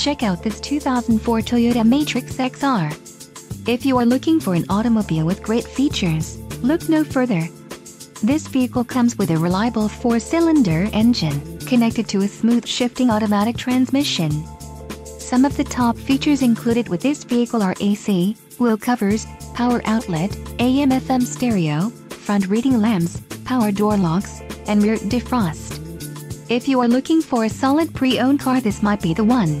check out this 2004 Toyota Matrix XR. If you are looking for an automobile with great features, look no further. This vehicle comes with a reliable four-cylinder engine, connected to a smooth shifting automatic transmission. Some of the top features included with this vehicle are AC, wheel covers, power outlet, AM-FM stereo, front reading lamps, power door locks, and rear defrost. If you are looking for a solid pre-owned car this might be the one.